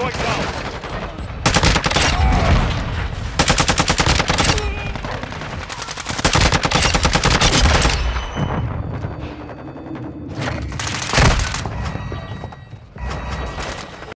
going down.